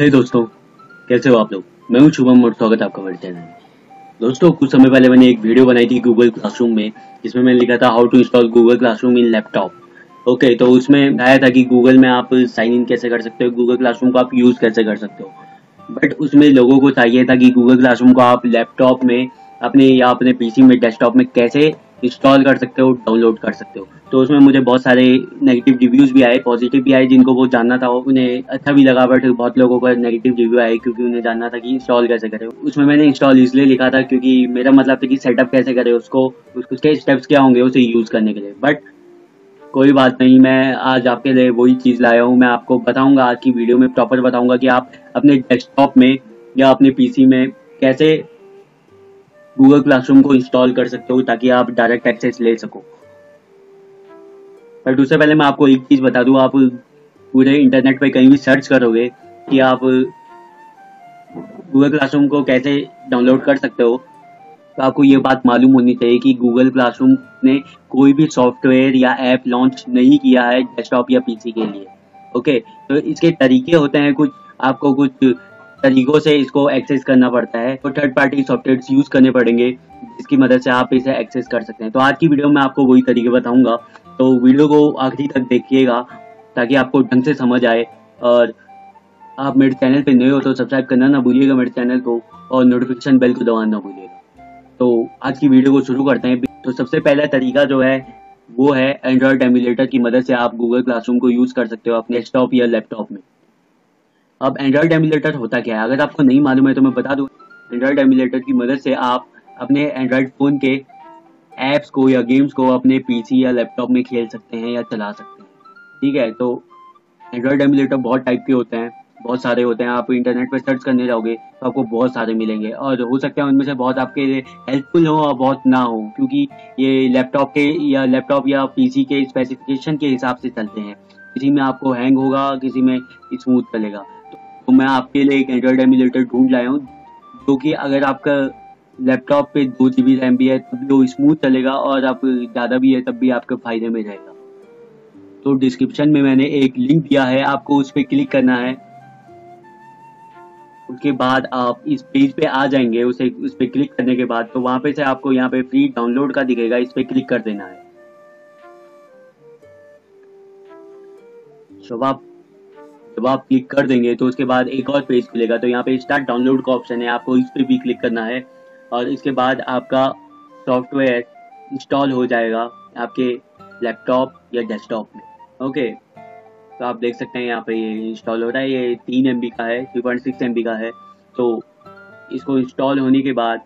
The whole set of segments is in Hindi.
हे hey, दोस्तों, कैसे हो आप लोग? मैं हूँ शुभम और स्वागत आपका मेरे चैनल में। दोस्तों, कुछ समय पहले मैंने एक वीडियो बनाई थी गूगल क्लासरूम में, जिसमें मैंने लिखा था how to install Google classroom in laptop okay तो उसमें आया था कि गूगल में आप साइन इन कैसे कर सकते हो गूगल क्लासरूम को आप यूज़ कैसे कर सकते हो। बट उसमें लोगों को चाहिए था कि गूगल क्लासरूम को आप लैपटॉप में, अपने या अपने पीसी में डेस्कटॉप में कैसे इंस्टॉल कर सकते हो डाउनलोड कर सकते हो। तो उसमें मुझे बहुत सारे नेगेटिव रिव्यूज़ भी आए पॉजिटिव भी आए, जिनको वो जानना था उन्हें अच्छा भी लगा बट बहुत लोगों का नेगेटिव रिव्यू आए, क्योंकि उन्हें जानना था कि इंस्टॉल कैसे करें। उसमें मैंने इंस्टॉल इसलिए लिखा था, क्योंकि मेरा मतलब था कि सेटअप कैसे करें, उसको, उसके स्टेप्स क्या होंगे, उसे यूज़ करने के लिए। बट कोई बात नहीं, मैं आज आपके लिए वही चीज़ लाया हूँ। मैं आपको बताऊँगा, आज की वीडियो में प्रॉपर बताऊँगा कि आप अपने डेस्कटॉप में या अपने पीसी में कैसे गूगल क्लासरूम को इंस्टॉल कर सकते हो ताकि आप डायरेक्ट एक्सेस ले सको। बट उससे पहले मैं आपको एक चीज़ बता दूँ, आप पूरे इंटरनेट पे कहीं भी सर्च करोगे कि आप गूगल क्लासरूम को कैसे डाउनलोड कर सकते हो तो आपको ये बात मालूम होनी चाहिए कि गूगल क्लासरूम ने कोई भी सॉफ्टवेयर या ऐप लॉन्च नहीं किया है डेस्कटॉप या पीसी के लिए। ओके तो इसके तरीके होते हैं कुछ, आपको कुछ तरीकों से इसको एक्सेस करना पड़ता है। तो थर्ड पार्टी सॉफ्टवेयर यूज़ करने पड़ेंगे, जिसकी मदद से आप इसे एक्सेस कर सकते हैं। तो आज की वीडियो में आपको वही तरीके बताऊँगा। तो वीडियो को आखिरी तक देखिएगा, ताकि आपको ढंग से समझ आए। और आप मेरे चैनल पे नए हो तो सब्सक्राइब करना ना भूलिएगा मेरे चैनल को, और नोटिफिकेशन बेल को दबाना ना भूलिएगा। तो आज की वीडियो को शुरू करते हैं। तो सबसे पहला तरीका जो है, वो है एंड्रॉयड एमुलेटर की मदद से आप गूगल क्लासरूम को यूज़ कर सकते हो अपने डेस्कटॉप या लैपटॉप में। अब एंड्रॉयड एमुलेटर होता क्या है? अगर आपको नहीं मालूम है तो मैं बता दूँ एंड्रॉयड एमुलेटर की मदद से आप अपने एंड्रॉयड फ़ोन के ऐप्स को या गेम्स को अपने पीसी या लैपटॉप में खेल सकते हैं या चला सकते हैं। ठीक है? तो एंड्रॉयड एमुलेटर बहुत टाइप के होते हैं, बहुत सारे होते हैं। आप इंटरनेट पर सर्च करने जाओगे तो आपको बहुत सारे मिलेंगे। और हो सकता है उनमें से बहुत आपके लिए हेल्पफुल हो और बहुत ना हो, क्योंकि ये लैपटॉप के या लैपटॉप या पीसी के स्पेसिफिकेशन के हिसाब से चलते हैं। किसी में आपको हैंग होगा, किसी में स्मूथ चलेगा। तो मैं आपके लिए एक एंड्रॉयड एमुलेटर ढूंढ लाया हूँ, जो कि अगर आपका लैपटॉप पे दो जी बी रैम भी है, तब भी वो स्मूथ चलेगा और आप ज़्यादा भी है, तब भी आपके फ़ायदे में रहेगा। तो डिस्क्रिप्शन में मैंने एक लिंक दिया है, आपको उस पर क्लिक करना है। उसके बाद आप इस पेज पे आ जाएँगे, उसे उस पर क्लिक करने के बाद तो वहाँ पे से आपको यहाँ पे फ्री डाउनलोड का दिखेगा, इस पर क्लिक कर देना है। जब आप जब आप क्लिक कर देंगे तो उसके बाद एक और पेज खुलेगा। तो यहाँ पे स्टार्ट डाउनलोड का ऑप्शन है, आपको इस पर भी क्लिक करना है। और इसके बाद आपका सॉफ्टवेयर इंस्टॉल हो जाएगा आपके लैपटॉप या डेस्कटॉप में। ओके तो आप देख सकते हैं यहाँ पे ये इंस्टॉल हो रहा है। ये तीन एम का है थ्री पॉइंट सिक्स एम का है। तो इसको इंस्टॉल होने के बाद,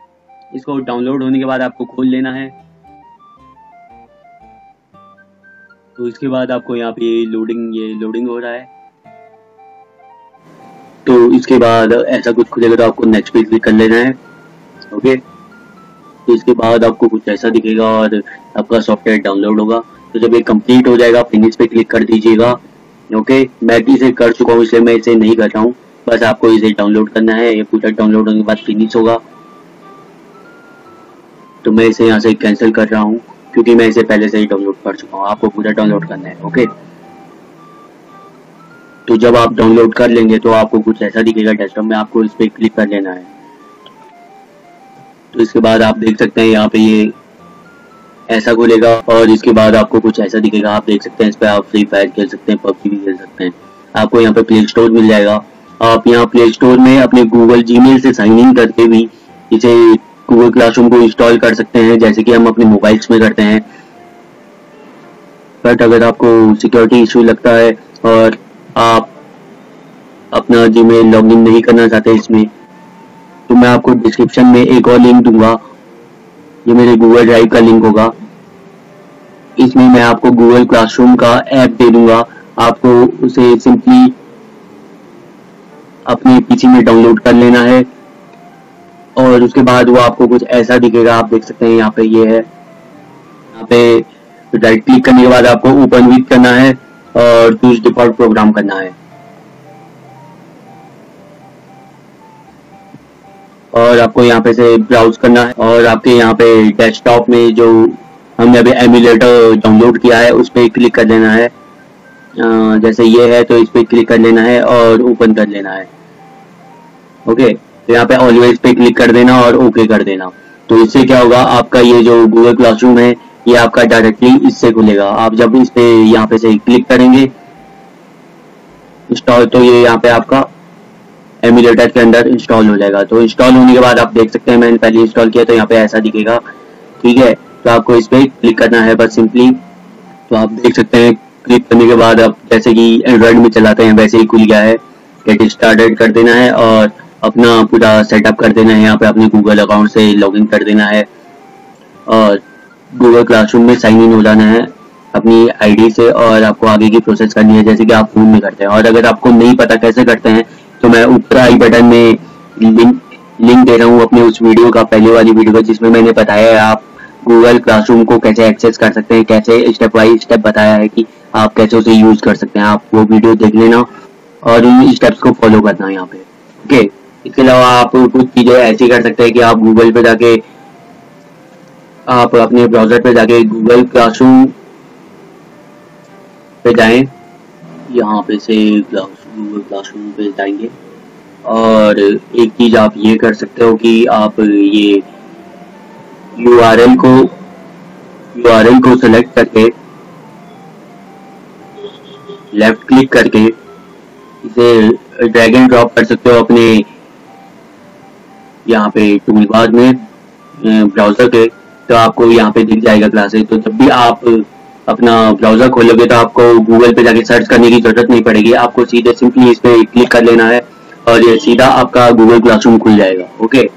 इसको डाउनलोड होने के बाद आपको खोल लेना है। तो इसके बाद आपको यहाँ पे लोडिंग ये लोडिंग हो रहा है। इसके बाद ऐसा कुछ खुलेगा तो आपको नेक्स्ट पेज भी कर लेना है। ओके तो इसके बाद आपको कुछ ऐसा दिखेगा और आपका सॉफ्टवेयर डाउनलोड होगा। तो जब ये कंप्लीट हो जाएगा फिनिश पे क्लिक कर दीजिएगा। ओके मैं इसे कर चुका हूँ, इसलिए मैं इसे नहीं कर रहा हूँ। बस आपको इसे डाउनलोड करना है। ये पूरा डाउनलोड होने के बाद फिनिश होगा। तो मैं इसे यहाँ से कैंसिल कर रहा हूँ, क्योंकि मैं इसे पहले से ही डाउनलोड कर चुका हूँ। आपको पूरा डाउनलोड करना है। ओके तो जब आप डाउनलोड कर लेंगे तो आपको कुछ ऐसा दिखेगा डेस्कटॉप में आपको इस पर क्लिक कर लेना है। तो इसके बाद आप देख सकते हैं यहाँ पे ये ऐसा खुलेगा और इसके बाद आपको कुछ ऐसा दिखेगा। आप देख सकते हैं इस पर आप फ्री फायर खेल सकते हैं, पबजी भी खेल सकते हैं। आपको यहाँ पे प्ले स्टोर मिल जाएगा। आप यहाँ प्ले स्टोर में अपने गूगल जीमेल से साइन इन करके भी इसे गूगल क्लासरूम को इंस्टॉल कर सकते हैं, जैसे कि हम अपने मोबाइल्स में करते हैं। बट अगर आपको सिक्योरिटी इशू लगता है और आप अपना जीमेल लॉगिन नहीं करना चाहते इसमें तो मैं आपको डिस्क्रिप्शन में एक और लिंक दूँगा। ये मेरे गूगल ड्राइव का लिंक होगा। इसमें मैं आपको गूगल क्लासरूम का ऐप दे दूँगा। आपको उसे सिंपली अपने पीसी में डाउनलोड कर लेना है। और उसके बाद वो आपको कुछ ऐसा दिखेगा, आप देख सकते हैं यहाँ पे ये है। यहाँ पे राइट क्लिक करने के बाद आपको ओपन विथ करना है। और चूज़ डिफ़ॉल्ट प्रोग्राम करना है। और आपको यहाँ पे से ब्राउज करना है और आपके यहाँ पे डेस्कटॉप में जो हमने अभी एमुलेटर डाउनलोड किया है, उस पर क्लिक कर लेना है। जैसे ये है तो इस पर क्लिक कर लेना है और ओपन कर लेना है। ओके तो यहाँ पे ऑलवेज पे क्लिक कर देना और ओके कर देना। तो इससे क्या होगा, आपका ये जो गूगल क्लासरूम है ये आपका डायरेक्टली इससे खुलेगा। आप जब इस पे यहाँ पे से क्लिक करेंगे इंस्टॉल तो ये यहाँ पे आपका एमुलेटर के अंदर इंस्टॉल हो जाएगा। तो इंस्टॉल होने के बाद आप देख सकते हैं, मैंने पहले इंस्टॉल किया तो यहाँ पे ऐसा दिखेगा। ठीक है? तो आपको इस पर क्लिक करना है बस सिंपली तो आप देख सकते हैं क्लिक करने के बाद आप जैसे कि एंड्रॉइड में चलाते हैं, वैसे ही खुल गया है। गेट स्टार्टेड कर देना है और अपना पूरा सेटअप कर देना है। यहाँ पे अपने गूगल अकाउंट से लॉगिन कर देना है। और गूगल क्लासरूम में साइन इन हो जाना है, अपनी आईडी से और आपको आगे की प्रोसेस करनी है, जैसे कि आप फ़ोन में करते हैं। और अगर आपको नहीं पता कैसे करते हैं तो मैं ऊपर आई बटन में लिंक लिंक दे रहा हूँ अपने उस वीडियो का, पहले वाली वीडियो का, जिसमें मैंने बताया है आप गूगल क्लासरूम को कैसे एक्सेस कर सकते हैं, कैसे स्टेप बाई स्टेप बताया है कि आप कैसे उसे यूज़ कर सकते हैं। आप वो वीडियो देख लेना और उन स्टेप्स को फॉलो करना यहाँ पे। ओके इसके अलावा आप कुछ चीज़ें ऐसी कर सकते हैं कि आप गूगल पे जाके आप अपने ब्राउज़र पे जाके गूगल क्लासरूम पे जाएँ। यहाँ पे से गूगल क्लासरूम पे जाएँगे। और एक चीज़ आप ये कर सकते हो कि आप ये URL को URL को सेलेक्ट करके लेफ़्ट क्लिक करके इसे ड्रैग एंड ड्रॉप कर सकते हो अपने यहाँ पे टूल बार में ब्राउज़र के तो आपको यहाँ पे दिख जाएगा क्लासेस तो जब भी आप अपना ब्राउज़र खोलोगे तो आपको गूगल पे जाके सर्च करने की ज़रूरत नहीं पड़ेगी। आपको सीधे सिंपली इस पे क्लिक कर लेना है और ये सीधा आपका गूगल क्लासरूम खुल जाएगा ओके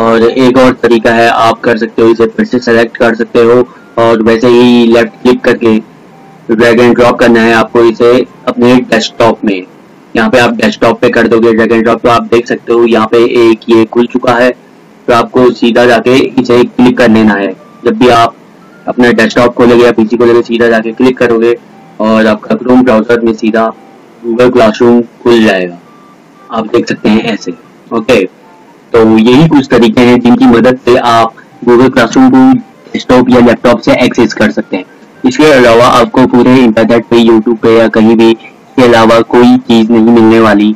और एक और तरीका है, आप कर सकते हो इसे फिर से सेलेक्ट कर सकते हो और वैसे ही लेफ़्ट क्लिक करके ड्रैग एंड ड्रॉप करना है आपको इसे अपने डेस्कटॉप में। यहाँ पे आप डेस्कटॉप पे कर दोगे ड्रैग एंड ड्रॉप तो आप देख सकते हो यहाँ पे एक ये खुल चुका है। तो आपको सीधा जाके इसे क्लिक कर लेना है। जब भी आप अपना डेस्कटॉप खोलोगे या पीसी खोलोगे, सीधा जाके क्लिक करोगे और आपका क्रोम ब्राउज़र में सीधा गूगल क्लासरूम खुल जाएगा। आप देख सकते हैं ऐसे। ओके तो यही कुछ तरीके हैं जिनकी मदद से आप गूगल क्लासरूम को डेस्कटॉप या लैपटॉप से एक्सेस कर सकते हैं। इसके अलावा आपको पूरे इंटरनेट पे यूट्यूब पे या कहीं भी इसके अलावा कोई चीज़ नहीं मिलने वाली।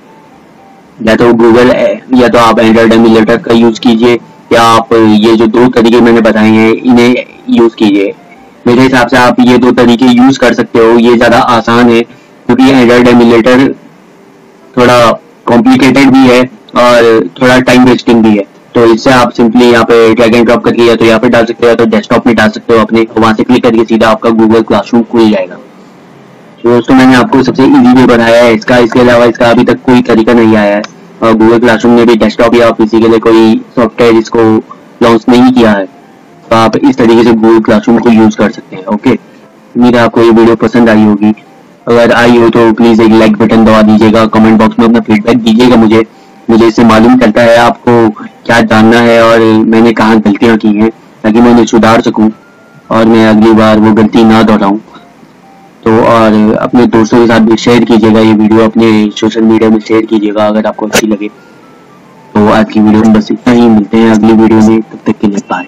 या तो गूगल या तो आप एंड्रॉइड एमुलेटर का यूज़ कीजिए, या आप ये जो दो तरीके मैंने बताए हैं, इन्हें यूज़ कीजिए। मेरे हिसाब से आप ये दो तरीके यूज़ कर सकते हो, ये ज़्यादा आसान है, क्योंकि एंड्रॉइड एमुलेटर थोड़ा कॉम्प्लिकेटेड भी है, और थोड़ा टाइम वेस्टिंग भी है। तो इससे आप सिंपली यहाँ पे ड्रैग एंड ड्रॉप करके या तो यहाँ पे डाल सकते हो, या तो डेस्कटॉप में डाल सकते हो, अपने वहाँ से क्लिक करके सीधा आपका गूगल क्लासरूम खुल जाएगा। दोस्तों मैंने आपको सबसे इजी वे बनाया है। इसका, इसके अलावा इसका अभी तक कोई तरीका नहीं आया है। और गूगल क्लासरूम ने भी डेस्कटॉप या पीसी के लिए कोई सॉफ्टवेयर इसको लॉन्च नहीं किया है। तो आप इस तरीके से गूगल क्लासरूम को यूज़ कर सकते हैं ओके है आपको ये वीडियो पसंद आई होगी। अगर आई हो तो प्लीज़ एक लाइक बटन दबा दीजिएगा कमेंट बॉक्स में अपना फीडबैक दीजिएगा मुझे। मुझे इससे मालूम चलता है आपको क्या जानना है और मैंने कहाँ गलतियाँ की हैं, ताकि मैं उन्हें सुधार सकूँ और मैं अगली बार वो गलती ना दोहराऊं। तो और अपने दोस्तों के साथ भी शेयर कीजिएगा, ये वीडियो अपने सोशल मीडिया में शेयर कीजिएगा, अगर आपको अच्छी लगे। तो आज की वीडियो में बस इतना ही, मिलते हैं अगली वीडियो में, तब तक के लिए बाय